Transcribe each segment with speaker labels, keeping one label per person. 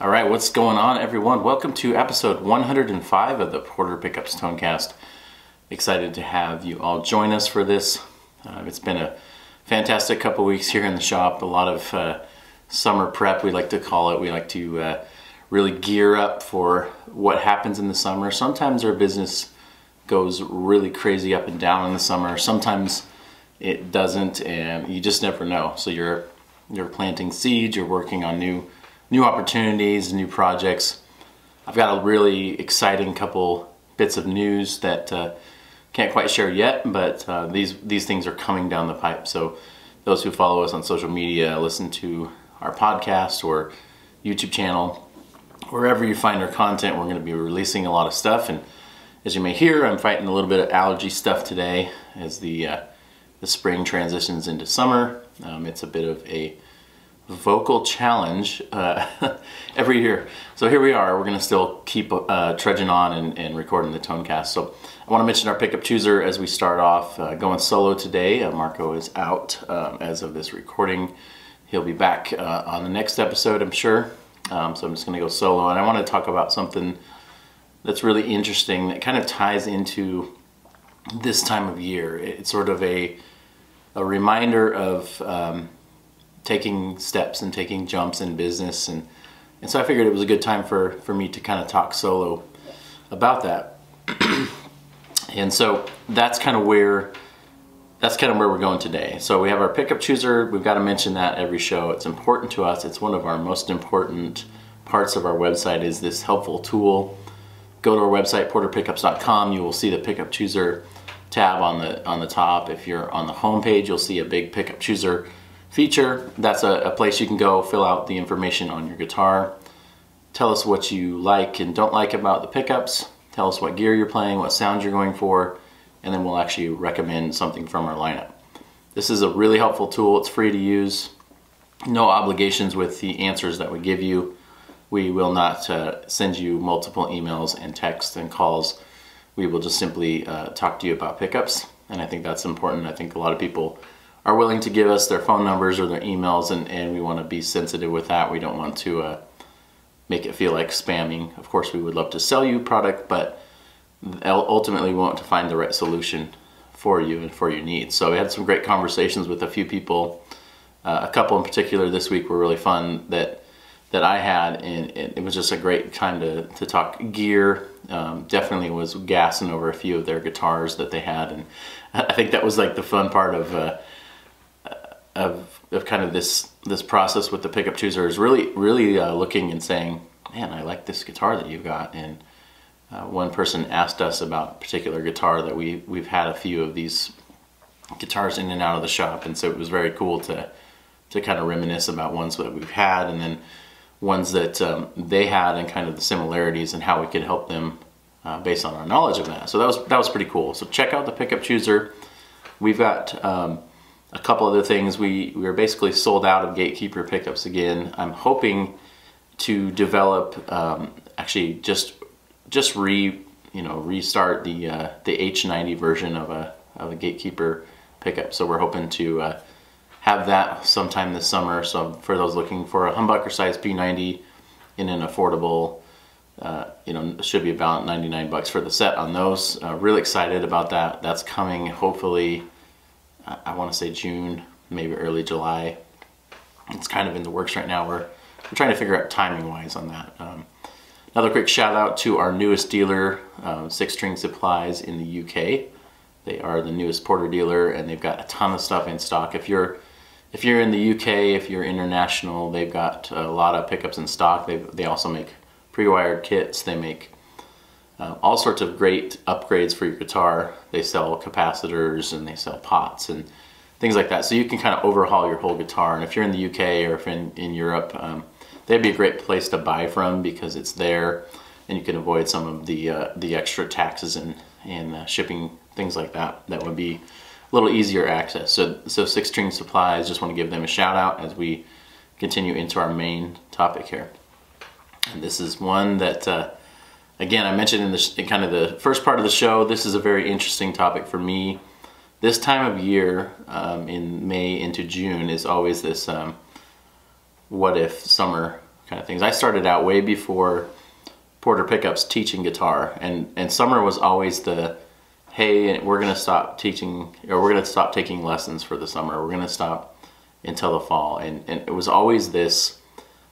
Speaker 1: All right, what's going on, everyone? Welcome to episode 105 of the Porter Pickups Tonecast. Excited to have you all join us for this. Uh, it's been a fantastic couple weeks here in the shop. A lot of uh, summer prep, we like to call it. We like to uh, really gear up for what happens in the summer. Sometimes our business goes really crazy up and down in the summer. Sometimes it doesn't, and you just never know. So you're you're planting seeds. You're working on new new opportunities, new projects. I've got a really exciting couple bits of news that uh, can't quite share yet, but uh, these these things are coming down the pipe. So those who follow us on social media, listen to our podcast or YouTube channel, wherever you find our content, we're going to be releasing a lot of stuff. And as you may hear, I'm fighting a little bit of allergy stuff today as the uh, the spring transitions into summer. Um, it's a bit of a vocal challenge uh, every year. So here we are. We're going to still keep uh, trudging on and, and, recording the Tonecast. So I want to mention our pickup chooser as we start off. Uh, going solo today. Uh, Marco is out um, as of this recording. He'll be back uh, on the next episode, I'm sure. Um, so I'm just going to go solo. And I want to talk about something that's really interesting that kind of ties into this time of year. It's sort of a, a reminder of um, taking steps and taking jumps in business. And and so I figured it was a good time for for me to kind of talk solo about that. And so that's kind of where that's kind of where we're going today. So we have our pickup chooser. We've got to mention that every show. It's important to us. It's one of our most important parts of our website is this helpful tool. Go to our website porterpickups.com you will see the pickup chooser tab on the on the top. If you're on the home page you'll see a big pickup chooser feature. That's a, a, place you can go fill out the information on your guitar. Tell us what you like and don't like about the pickups. Tell us what gear you're playing, what sounds you're going for, and then we'll actually recommend something from our lineup. This is a really helpful tool. It's free to use. No obligations with the answers that we give you. We will not uh, send you multiple emails and texts and calls. We will just simply uh, talk to you about pickups. And I think that's important. I think a lot of people are willing to give us their phone numbers or their emails and, and we want to be sensitive with that. We don't want to uh, make it feel like spamming. Of course, we would love to sell you product, but ultimately we want to find the right solution for you and for your needs. So we had some great conversations with a few people. Uh, a couple in particular this week were really fun that that I had, and it, was just a great time to, to talk gear. Um, definitely was gassing over a few of their guitars that they had, and I think that was like the fun part of uh, of, of kind of this this process with the pickup chooser is really really uh, looking and saying, man, I like this guitar that you've got. And uh, one person asked us about particular guitar that we we've had a few of these guitars in and out of the shop, and so it was very cool to to kind of reminisce about ones that we've had, and then ones that um, they had, and kind of the similarities and how we could help them uh, based on our knowledge of that. So that was that was pretty cool. So check out the pickup chooser. We've got um, a couple other things. We, we are basically sold out of Gatekeeper pickups again. I'm hoping to develop, um, actually just just re you know restart the uh, the H90 version of a of a Gatekeeper pickup. So we're hoping to uh, have that sometime this summer. So for those looking for a humbucker size P90 in an affordable, uh, you know, should be about 99 bucks for the set on those. Uh, really excited about that. That's coming hopefully I want to say June, maybe early July. It's kind of in the works right now. We're, we're trying to figure out timing wise on that. Um, another quick shout out to our newest dealer, uh, Six String Supplies in the UK. They are the newest Porter dealer and they've got a ton of stuff in stock. If you're if you're in the UK, if you're international, they've got a lot of pickups in stock. They, they also make pre-wired kits. They make uh, all sorts of great upgrades for your guitar. They sell capacitors and they sell pots and things like that. So you can kind of overhaul your whole guitar. And if you're in the UK or if in, in Europe, um, they'd be a great place to buy from because it's there and you can avoid some of the uh, the extra taxes and, and uh, shipping, things like that. That would be a little easier access. So, so Six String Supplies, just want to give them a shout out as we continue into our main topic here. And this is one that uh, again, I mentioned in, the, in kind of the first part of the show, this is a very interesting topic for me. This time of year, um, in May into June, is always this um, what if summer kind of things. I started out way before Porter Pickups teaching guitar, and and summer was always the hey, we're gonna stop teaching or we're gonna stop taking lessons for the summer. We're gonna stop until the fall, and and it was always this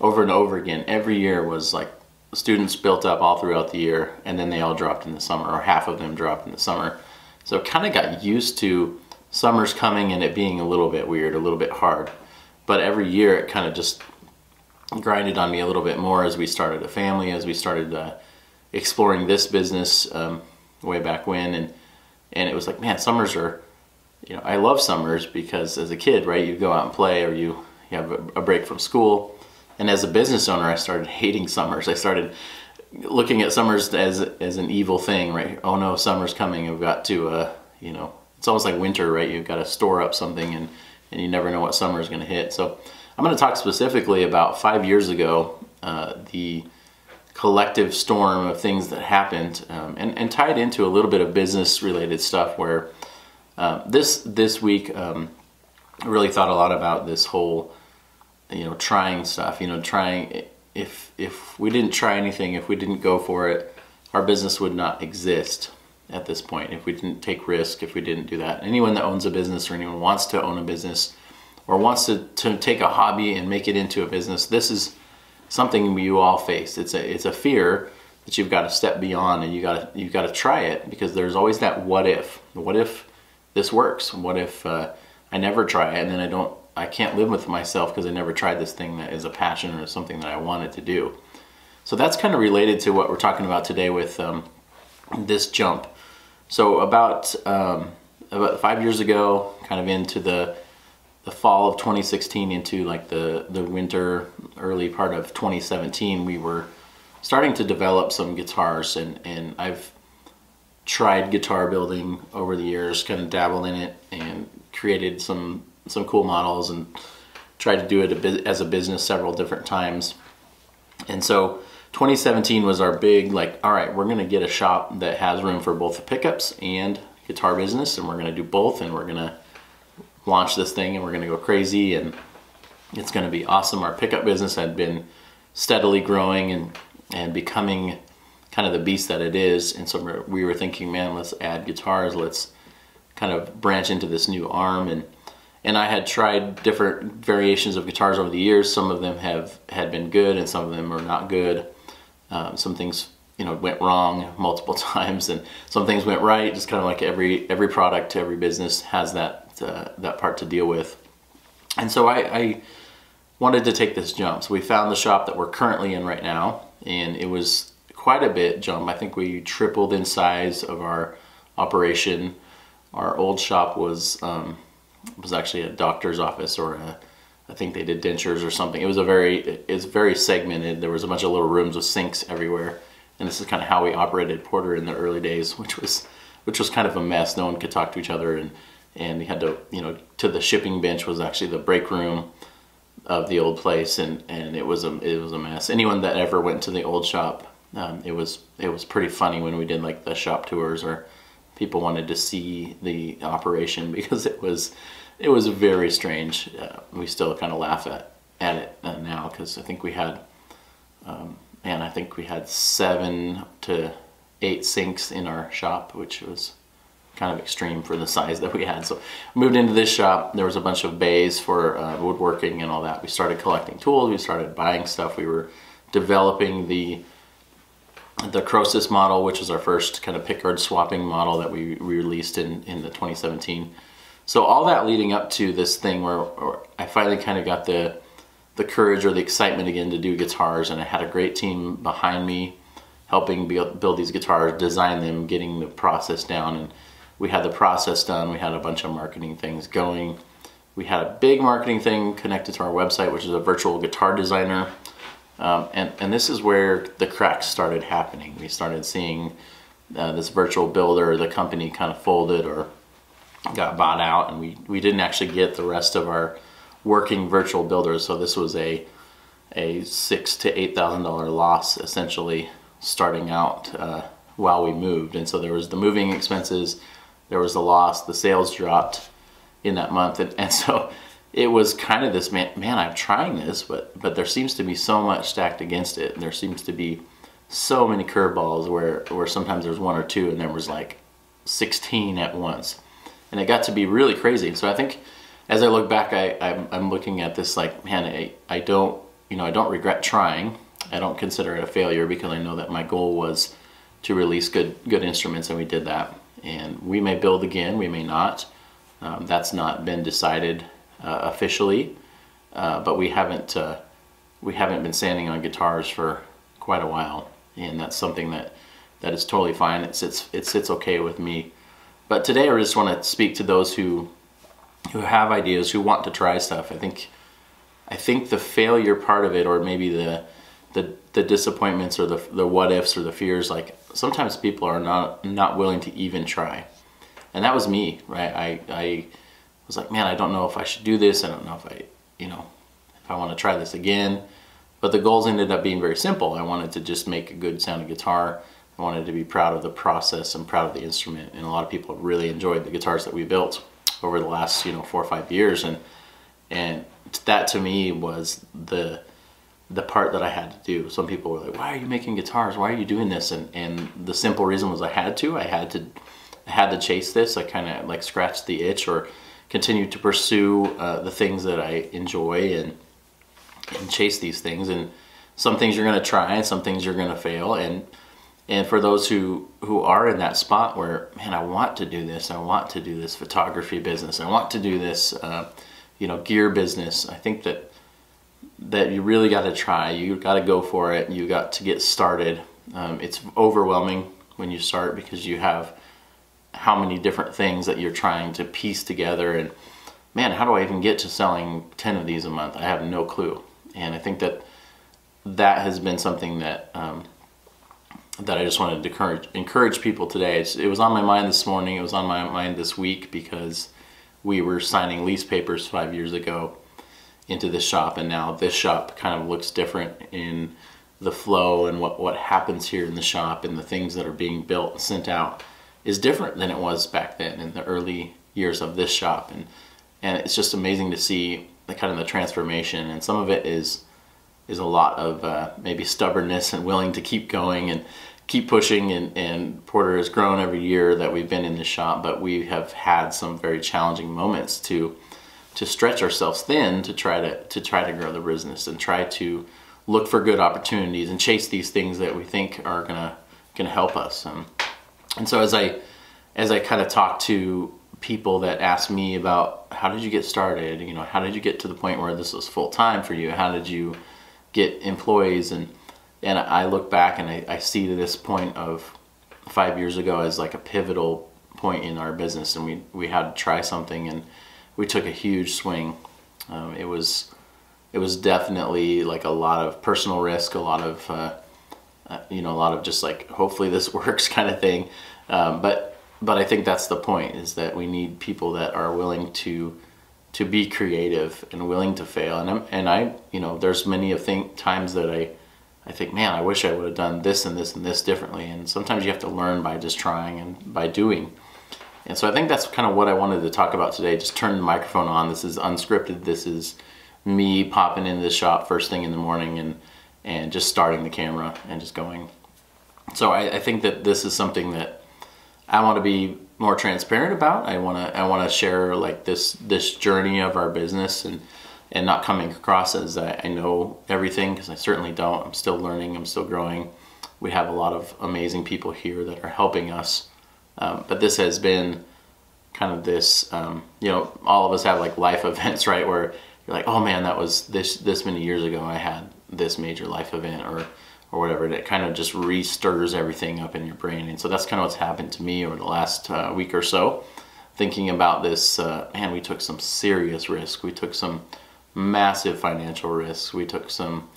Speaker 1: over and over again. Every year was like students built up all throughout the year, and then they all dropped in the summer, or half of them dropped in the summer. So kind of got used to summer's coming and it being a little bit weird, a little bit hard. But every year it kind of just grinded on me a little bit more as we started a family, as we started uh, exploring this business um, way back when, and and it was like, man, summers are, you know, I love summers because as a kid, right, you go out and play or you you have a, a break from school, and as a business owner, I started hating summers. I started looking at summers as as an evil thing, right? Oh no, summer's coming. I've got to, uh, you know, it's almost like winter, right? You've got to store up something, and and you never know what summer is going to hit. So I'm going to talk specifically about five years ago, uh, the collective storm of things that happened, um, and and tied into a little bit of business related stuff. Where uh, this this week, um, I really thought a lot about this whole, you know, trying stuff. You know, trying if if we didn't try anything, if we didn't go for it, our business would not exist at this point. If we didn't take risk, if we didn't do that, anyone that owns a business or anyone wants to own a business or wants to, to take a hobby and make it into a business, this is something you all face. It's a it's a fear that you've got to step beyond and you got to you've got to try it because there's always that what if. What if this works? What if uh, I never try it and then I don't I can't live with myself because I never tried this thing that is a passion or something that I wanted to do. So that's kind of related to what we're talking about today with um, this jump. So about um, about five years ago, kind of into the the fall of 2016 into like the the winter early part of 2017, we were starting to develop some guitars, and and I've tried guitar building over the years, kind of dabbled in it, and created some some cool models and tried to do it as a business several different times. And so 2017 was our big like, all right, we're gonna get a shop that has room for both the pickups and guitar business, and we're gonna do both, and we're gonna launch this thing, and we're gonna go crazy, and it's gonna be awesome. Our pickup business had been steadily growing and and becoming kind of the beast that it is, and so we were thinking, man, let's add guitars, let's kind of branch into this new arm and and I had tried different variations of guitars over the years. Some of them have had been good, and some of them are not good. Um, some things you know went wrong multiple times, and some things went right. Just kind of like every every product, every business has that uh, that part to deal with. And so I, I wanted to take this jump. So we found the shop that we're currently in right now, and it was quite a bit jump. I think we tripled in size of our operation. Our old shop was um, was actually a doctor's office or a, I think they did dentures or something. It was a very, it's very segmented. There was a bunch of little rooms with sinks everywhere. And this is kind of how we operated Porter in the early days, which was, which was kind of a mess. No one could talk to each other and, and we had to, you know, to the shipping bench was actually the break room of the old place and, and it was a, it was a mess. Anyone that ever went to the old shop, um, it was, it was pretty funny when we did like the shop tours or people wanted to see the operation because it was it was very strange. Uh, we still kind of laugh at at it now because I think we had um, and I think we had seven to eight sinks in our shop, which was kind of extreme for the size that we had. So moved into this shop. There was a bunch of bays for uh, woodworking and all that. We started collecting tools. We started buying stuff. We were developing the the Croesus model, which was our first kind of pickguard swapping model that we, released in, in the 2017. So all that leading up to this thing where, where I finally kind of got the the courage or the excitement again to do guitars and I had a great team behind me helping build, build these guitars, design them, getting the process down and we had the process done. We had a bunch of marketing things going. We had a big marketing thing connected to our website, which is a virtual guitar designer um, and, and this is where the cracks started happening. We started seeing uh, this virtual builder, the company kind of folded or got bought out and we, we didn't actually get the rest of our working virtual builders. So this was a, a six to eight thousand dollar loss essentially starting out uh, while we moved. And so there was the moving expenses, there was the loss, the sales dropped in that month. And, and so it was kind of this man, man, I'm trying this, but but there seems to be so much stacked against it. And there seems to be so many curveballs where where sometimes there's one or two, and there was like 16 at once, and it got to be really crazy. So I think as I look back, I I'm, I'm looking at this like, man, I I don't you know I don't regret trying. I don't consider it a failure because I know that my goal was to release good good instruments, and we did that. And we may build again, we may not. Um, that's not been decided uh, officially, uh, but we haven't uh, we haven't been sanding on guitars for quite a while, and that's something that that is totally fine. It sits it sits okay with me. But today I just want to speak to those who who have ideas, who want to try stuff. I think I think the failure part of it, or maybe the the, the disappointments or the, the what ifs or the fears, like sometimes people are not not willing to even try. And that was me, right? I, I was like, man, I don't know if I should do this. I don't know if I, you know, if I want to try this again. But the goals ended up being very simple. I wanted to just make a good sounding guitar. I wanted to be proud of the process and proud of the instrument. And a lot of people really enjoyed the guitars that we built over the last, you know, four or five years. And and that to me was the the part that I had to do. Some people were like, "Why are you making guitars? Why are you doing this?" And and the simple reason was I had to. I had to I had to chase this. I kind of like scratched the itch or continue to pursue uh, the things that I enjoy and and chase these things. And some things you're going to try, and some things you're going to fail. And and for those who who are in that spot where man, I want to do this, I want to do this photography business, I want to do this, uh, you know, gear business. I think that that you really got to try. You got to go for it. You got to get started. Um, it's overwhelming when you start because you have how many different things that you're trying to piece together. And man how do i even get to selling 10 of these a month? I have no clue. And i think that that has been something that um, that i just wanted to encourage, encourage people today. It's, it was on my mind this morning. It was on my mind this week because we were signing lease papers five years ago into this shop and now this shop kind of looks different in the flow and what, what happens here in the shop and the things that are being built and sent out is different than it was back then in the early years of this shop. And and it's just amazing to see the kind of the transformation. And some of it is is a lot of uh, maybe stubbornness and willing to keep going and keep pushing. And, and Porter has grown every year that we've been in the shop but we have had some very challenging moments to to stretch ourselves thin to try to to try to grow the business and try to look for good opportunities and chase these things that we think are gonna gonna help us. Um, and so as I as I kind of talk to people that ask me about how did you get started, you know, how did you get to the point where this was full time for you? How did you get employees and and I look back and I, I see this point of five years ago as like a pivotal point in our business and we, we had to try something and we took a huge swing. Um, it was it was definitely like a lot of personal risk, a lot of uh, uh, you know, a lot of just like hopefully this works kind of thing. Um, but but I think that's the point is that we need people that are willing to to be creative and willing to fail. And I'm, and I you know there's many of think times that I I think man I wish I would have done this and this and this differently. And sometimes you have to learn by just trying and by doing. And so I think that's kind of what I wanted to talk about today. Just turn the microphone on. This is unscripted. This is me popping into the shop first thing in the morning and and just starting the camera and just going. So I, I think that this is something that I want to be more transparent about. I want to I want to share like this this journey of our business and and not coming across as I, I know everything because I certainly don't. I'm still learning. I'm still growing. We have a lot of amazing people here that are helping us. Um, but this has been kind of this um, you know all of us have like life events right where you're like oh man that was this this many years ago I had this major life event or or whatever. It kind of just restirs everything up in your brain. And so that's kind of what's happened to me over the last uh, week or so. Thinking about this, uh, man, we took some serious risk. We took some massive financial risks. We took some,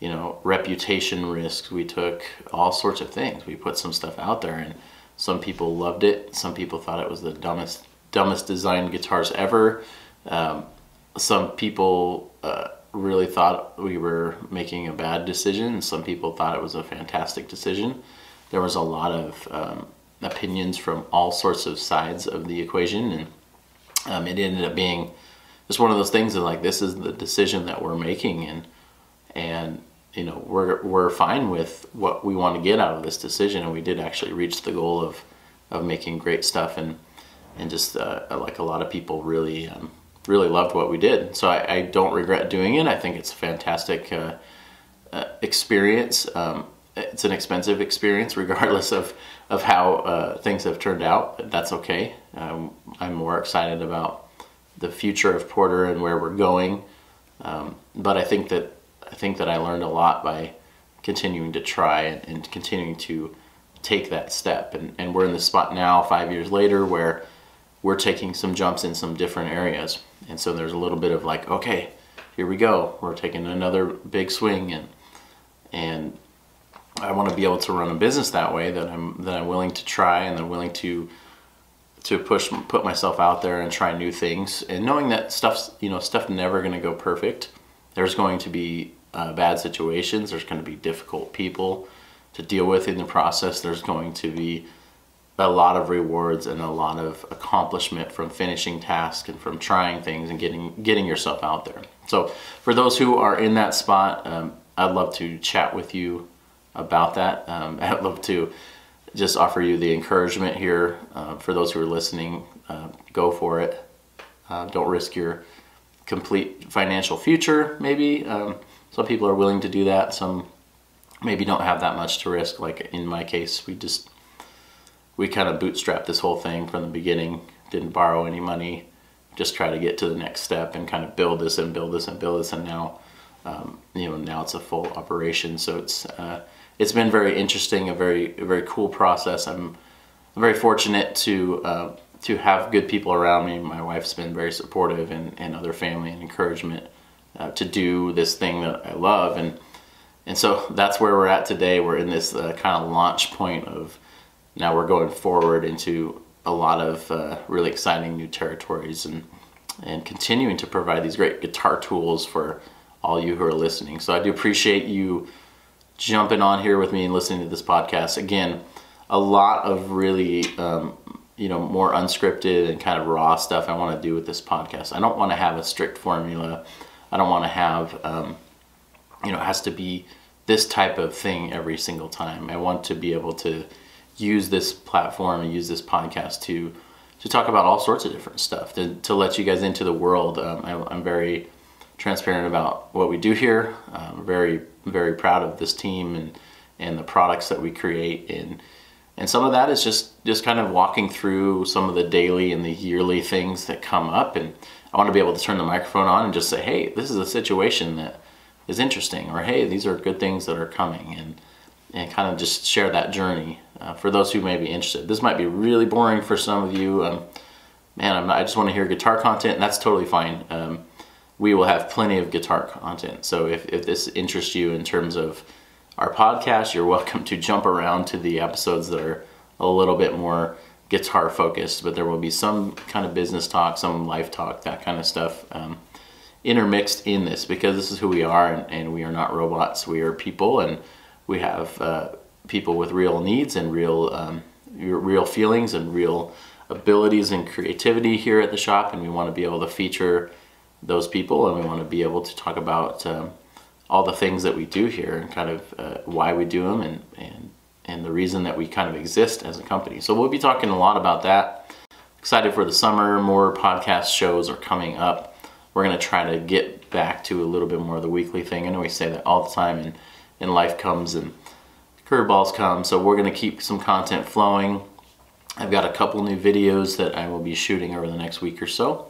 Speaker 1: you know, reputation risks. We took all sorts of things. We put some stuff out there, and some people loved it. Some people thought it was the dumbest, dumbest designed guitars ever. Um, some people. Uh, really thought we were making a bad decision. Some people thought it was a fantastic decision. There was a lot of um, opinions from all sorts of sides of the equation, and um, it ended up being, just one of those things that like this is the decision that we're making and and you know we're we're fine with what we want to get out of this decision and we did actually reach the goal of of making great stuff and and just uh, like a lot of people really um, really loved what we did. So I, I, don't regret doing it. I think it's a fantastic uh, uh, experience. Um, it's an expensive experience regardless of of how uh, things have turned out. That's okay. Um, I'm more excited about the future of Porter and where we're going. Um, but I think that I think that I learned a lot by continuing to try and, and continuing to take that step. And, and we're in the spot now, five years later, where we're taking some jumps in some different areas. And so there's a little bit of like, okay, here we go. We're taking another big swing and and I want to be able to run a business that way that I'm that I'm willing to try and I'm willing to to push put myself out there and try new things and knowing that stuff's you know stuff never going to go perfect. There's going to be uh, bad situations. There's going to be difficult people to deal with in the process. There's going to be a lot of rewards and a lot of accomplishment from finishing tasks and from trying things and getting getting yourself out there. So for those who are in that spot, um, I'd love to chat with you about that. Um, I'd love to just offer you the encouragement here uh, for those who are listening. Uh, go for it. Uh, don't risk your complete financial future. Maybe um, some people are willing to do that. Some maybe don't have that much to risk. Like in my case, we just we kind of bootstrapped this whole thing from the beginning. Didn't borrow any money. Just try to get to the next step and kind of build this and build this and build this. And now, um, you know, now it's a full operation. So it's uh, it's been very interesting, a very a very cool process. I'm very fortunate to uh, to have good people around me. My wife's been very supportive and, and other family and encouragement uh, to do this thing that I love. And and so that's where we're at today. We're in this uh, kind of launch point of now we're going forward into a lot of uh, really exciting new territories and and continuing to provide these great guitar tools for all you who are listening. So I do appreciate you jumping on here with me and listening to this podcast. Again, a lot of really um, you know more unscripted and kind of raw stuff I want to do with this podcast. I don't want to have a strict formula. I don't want to have um, you know, it has to be this type of thing every single time. I want to be able to use this platform and use this podcast to to talk about all sorts of different stuff to, to let you guys into the world. Um, I, am very transparent about what we do here. I'm very very proud of this team and and the products that we create and and some of that is just just kind of walking through some of the daily and the yearly things that come up and I want to be able to turn the microphone on and just say, hey, this is a situation that is interesting, or hey, these are good things that are coming, and and kind of just share that journey uh, for those who may be interested. This might be really boring for some of you. Um, man, not, i just want to hear guitar content, and that's totally fine. Um, we will have plenty of guitar content. So if, if this interests you in terms of our podcast, you're welcome to jump around to the episodes that are a little bit more guitar focused, but there will be some kind of business talk, some life talk, that kind of stuff. Um, intermixed in this because this is who we are and, and we are not robots we are people and we have uh, people with real needs and real um, real feelings and real abilities and creativity here at the shop and we want to be able to feature those people and we want to be able to talk about um, all the things that we do here and kind of uh, why we do them and, and and the reason that we kind of exist as a company. So we'll be talking a lot about that. Excited for the summer. More podcast shows are coming up. We're going to try to get back to a little bit more of the weekly thing. I know we say that all the time, and, and life comes and curveballs come, so we're going to keep some content flowing. I've got a couple new videos that I will be shooting over the next week or so.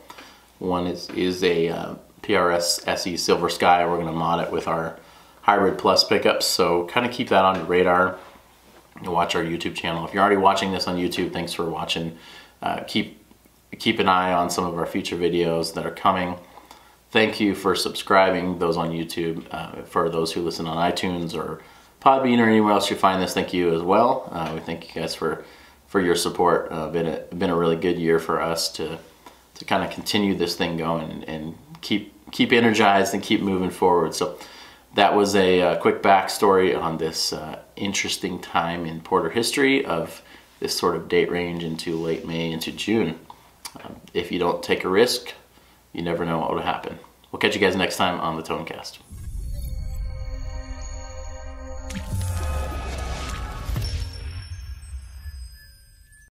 Speaker 1: One is, is a uh, PRS SE Silver Sky. We're going to mod it with our Hybrid Plus pickups, so kind of keep that on your radar. Watch our YouTube channel. If you're already watching this on YouTube, thanks for watching. Uh, keep keep an eye on some of our future videos that are coming. Thank you for subscribing, those on YouTube. Uh, for those who listen on iTunes or Podbean or anywhere else you find this, thank you as well. Uh, we thank you guys for, for your support. Uh, been a, been a really good year for us to, to kind of continue this thing going and, and keep, keep energized and keep moving forward. So that was a, a uh, quick backstory on this uh, interesting time in Porter history of this sort of date range into late May into June. Um, if you don't take a risk, you never know what would happen. We'll catch you guys next time on the Tonecast.